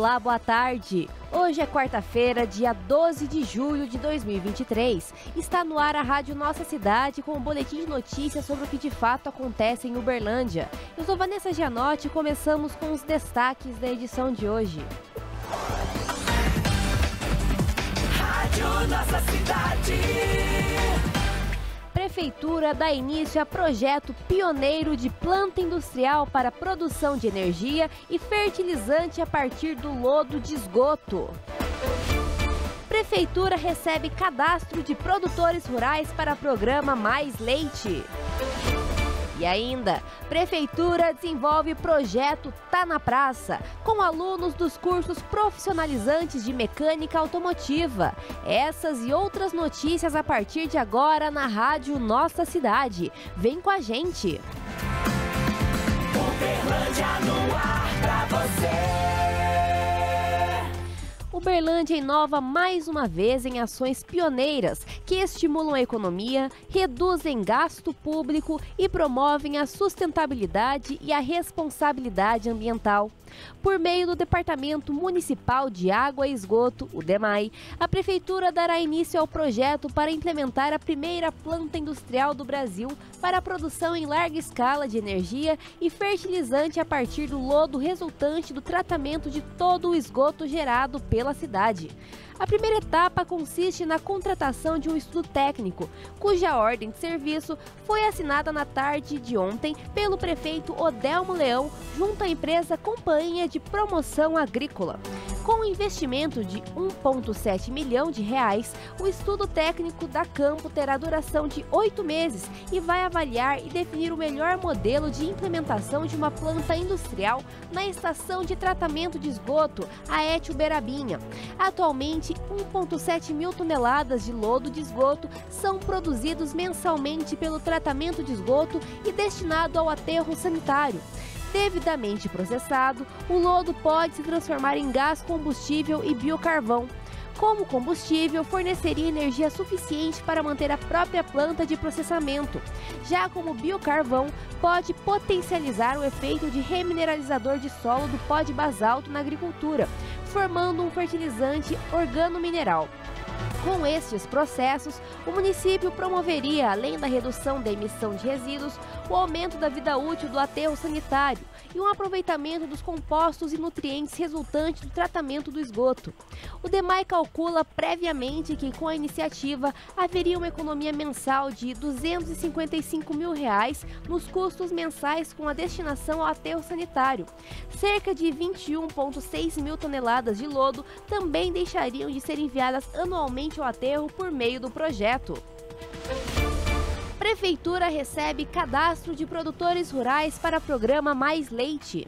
Olá, boa tarde. Hoje é quarta-feira, dia 12 de julho de 2023. Está no ar a Rádio Nossa Cidade com um boletim de notícias sobre o que de fato acontece em Uberlândia. Eu sou Vanessa Gianotti e começamos com os destaques da edição de hoje. Rádio Nossa Cidade. Prefeitura dá início a projeto pioneiro de planta industrial para produção de energia e fertilizante a partir do lodo de esgoto. Prefeitura recebe cadastro de produtores rurais para programa Mais Leite. E ainda, Prefeitura desenvolve projeto Tá na Praça, com alunos dos cursos profissionalizantes de mecânica automotiva. Essas e outras notícias a partir de agora na Rádio Nossa Cidade. Vem com a gente! Uberlândia no ar pra você. Uberlândia inova mais uma vez em ações pioneiras que estimulam a economia, reduzem gasto público e promovem a sustentabilidade e a responsabilidade ambiental. Por meio do Departamento Municipal de Água e Esgoto, o DEMAI, a Prefeitura dará início ao projeto para implementar a primeira planta industrial do Brasil para a produção em larga escala de energia e fertilizante a partir do lodo resultante do tratamento de todo o esgoto gerado pela cidade. A primeira etapa consiste na contratação de um estudo técnico, cuja ordem de serviço foi assinada na tarde de ontem pelo prefeito Odelmo Leão, junto à empresa Companhia de Promoção Agrícola. Com um investimento de 1,7 milhão de reais, o estudo técnico da Campo terá duração de oito meses e vai avaliar e definir o melhor modelo de implementação de uma planta industrial na estação de tratamento de esgoto, a Et Uberabinha. Atualmente, 1,7 mil toneladas de lodo de esgoto são produzidos mensalmente pelo tratamento de esgoto e destinado ao aterro sanitário. Devidamente processado, o lodo pode se transformar em gás combustível e biocarvão. Como combustível, forneceria energia suficiente para manter a própria planta de processamento. Já como biocarvão, pode potencializar o efeito de remineralizador de solo do pó de basalto na agricultura, formando um fertilizante organomineral. Com estes processos, o município promoveria, além da redução da emissão de resíduos, o aumento da vida útil do aterro sanitário e um aproveitamento dos compostos e nutrientes resultantes do tratamento do esgoto. O DEMAI calcula previamente que com a iniciativa haveria uma economia mensal de 255 mil reais nos custos mensais com a destinação ao aterro sanitário. Cerca de 21,6 mil toneladas de lodo também deixariam de ser enviadas anualmente ao aterro por meio do projeto. Prefeitura recebe cadastro de produtores rurais para programa Mais Leite.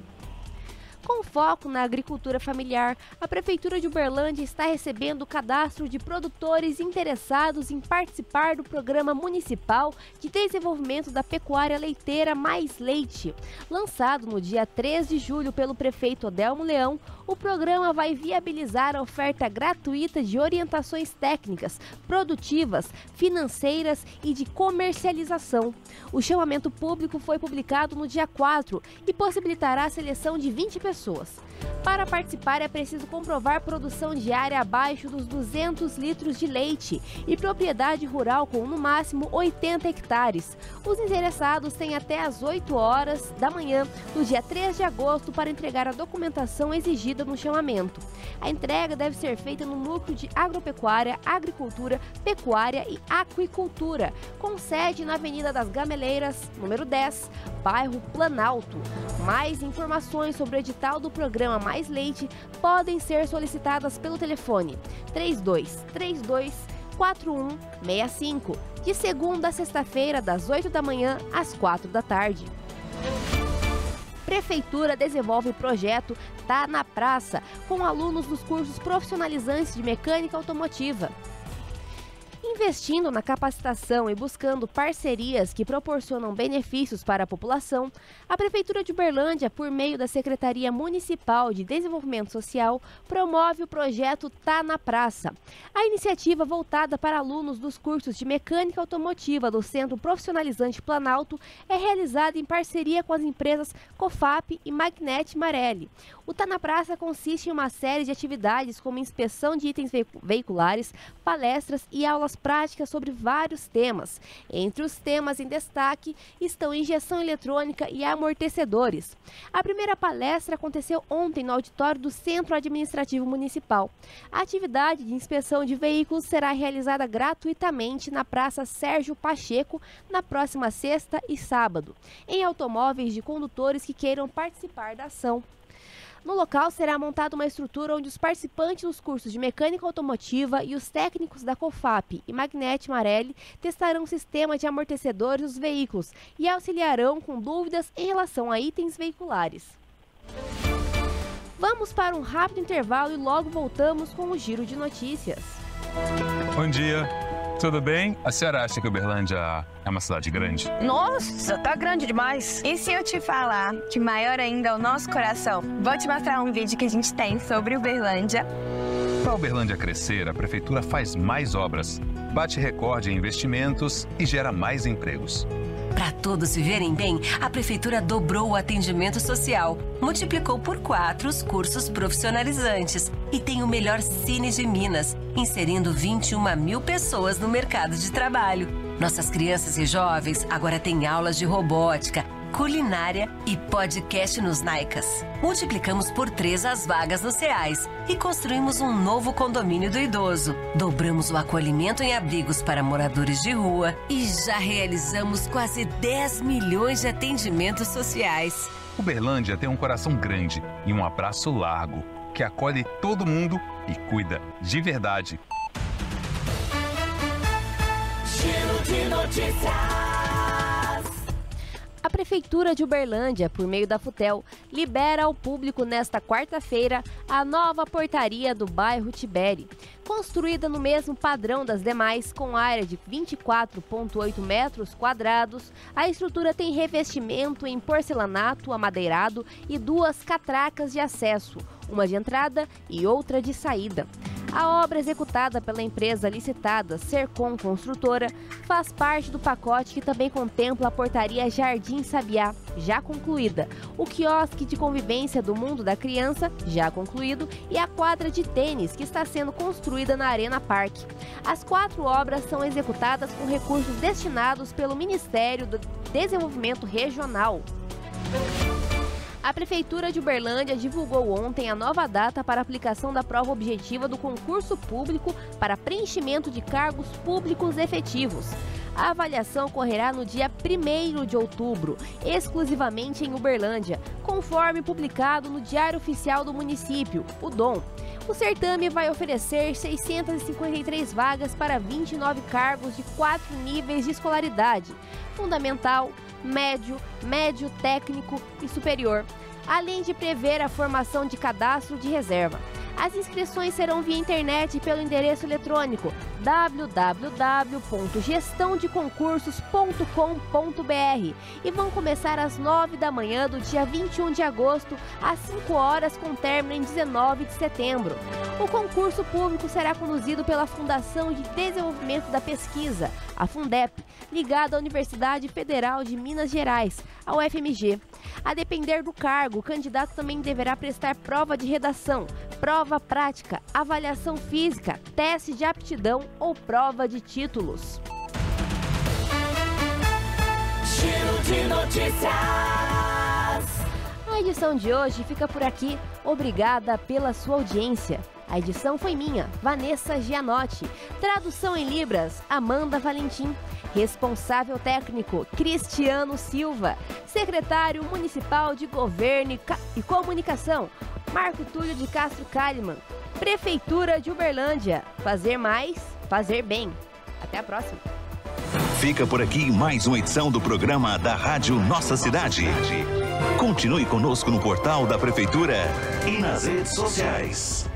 Com foco na agricultura familiar, a Prefeitura de Uberlândia está recebendo o cadastro de produtores interessados em participar do Programa Municipal de Desenvolvimento da Pecuária Leiteira Mais Leite. Lançado no dia 3 de julho pelo prefeito Odelmo Leão, o programa vai viabilizar a oferta gratuita de orientações técnicas, produtivas, financeiras e de comercialização. O chamamento público foi publicado no dia 4 e possibilitará a seleção de 20 pessoas pessoas. Para participar é preciso comprovar produção diária abaixo dos 200 litros de leite e propriedade rural com no máximo 80 hectares. Os interessados têm até às 8 horas da manhã do dia 3 de agosto para entregar a documentação exigida no chamamento. A entrega deve ser feita no núcleo de agropecuária, agricultura, pecuária e aquicultura, com sede na Avenida das Gameleiras, número 10, bairro Planalto. Mais informações sobre o edital do programa Mais Leite podem ser solicitadas pelo telefone 3232 4165, de segunda a sexta-feira, das 8 da manhã às 4 da tarde. Prefeitura desenvolve o projeto Tá na Praça, com alunos dos cursos profissionalizantes de mecânica automotiva. Investindo na capacitação e buscando parcerias que proporcionam benefícios para a população, a Prefeitura de Uberlândia, por meio da Secretaria Municipal de Desenvolvimento Social, promove o projeto Tá na Praça. A iniciativa voltada para alunos dos cursos de mecânica automotiva do Centro Profissionalizante Planalto é realizada em parceria com as empresas COFAP e Magnet Marelli. O Tá na Praça consiste em uma série de atividades como inspeção de itens veiculares, palestras e aulas práticas sobre vários temas. Entre os temas em destaque estão injeção eletrônica e amortecedores. A primeira palestra aconteceu ontem no auditório do Centro Administrativo Municipal. A atividade de inspeção de veículos será realizada gratuitamente na Praça Sérgio Pacheco na próxima sexta e sábado, em automóveis de condutores que queiram participar da ação. No local será montada uma estrutura onde os participantes dos cursos de mecânica automotiva e os técnicos da COFAP e Magnete Marelli testarão o sistema de amortecedores dos veículos e auxiliarão com dúvidas em relação a itens veiculares. Vamos para um rápido intervalo e logo voltamos com o giro de notícias. Bom dia. Tudo bem? A senhora acha que Uberlândia é uma cidade grande? Nossa, tá grande demais. E se eu te falar que maior ainda é o nosso coração? Vou te mostrar um vídeo que a gente tem sobre Uberlândia. Para Uberlândia crescer, a prefeitura faz mais obras, bate recorde em investimentos e gera mais empregos. Para todos viverem bem, a Prefeitura dobrou o atendimento social, multiplicou por quatro os cursos profissionalizantes e tem o melhor Cine de Minas, inserindo 21 mil pessoas no mercado de trabalho. Nossas crianças e jovens agora têm aulas de robótica culinária e podcast nos Naicas. Multiplicamos por três as vagas nos Reais e construímos um novo condomínio do idoso. Dobramos o acolhimento em abrigos para moradores de rua e já realizamos quase 10 milhões de atendimentos sociais. Uberlândia tem um coração grande e um abraço largo, que acolhe todo mundo e cuida de verdade. Giro de notícias. Prefeitura de Uberlândia, por meio da Futel, libera ao público nesta quarta-feira a nova portaria do bairro Tibere. Construída no mesmo padrão das demais, com área de 24,8 metros quadrados, a estrutura tem revestimento em porcelanato amadeirado e duas catracas de acesso, uma de entrada e outra de saída. A obra executada pela empresa licitada Sercom Construtora faz parte do pacote que também contempla a portaria Jardim Sabiá, já concluída, o quiosque de convivência do mundo da criança, já concluído, e a quadra de tênis, que está sendo construída na Arena Parque. As quatro obras são executadas com recursos destinados pelo Ministério do Desenvolvimento Regional. A Prefeitura de Uberlândia divulgou ontem a nova data para aplicação da prova objetiva do concurso público para preenchimento de cargos públicos efetivos. A avaliação ocorrerá no dia 1 de outubro, exclusivamente em Uberlândia, conforme publicado no Diário Oficial do Município, o DOM. O certame vai oferecer 653 vagas para 29 cargos de quatro níveis de escolaridade: fundamental, médio, médio técnico e superior, além de prever a formação de cadastro de reserva. As inscrições serão via internet pelo endereço eletrônico www.gestãodeconcursos.com.br e vão começar às 9 da manhã do dia 21 de agosto às 5 horas com término em 19 de setembro. O concurso público será conduzido pela Fundação de Desenvolvimento da Pesquisa, a Fundep, ligada à Universidade Federal de Minas Gerais, a UFMG. A depender do cargo, o candidato também deverá prestar prova de redação, prova prática, avaliação física, teste de aptidão ou prova de títulos. Giro de notícias. A edição de hoje fica por aqui. Obrigada pela sua audiência. A edição foi minha, Vanessa Gianotti. Tradução em Libras, Amanda Valentim. Responsável técnico, Cristiano Silva. Secretário Municipal de Governo e Comunicação, Marco Túlio de Castro Kalimann. Prefeitura de Uberlândia. Fazer mais, fazer bem. Até a próxima. Fica por aqui mais uma edição do programa da Rádio Nossa Cidade. Continue conosco no portal da Prefeitura e nas redes sociais.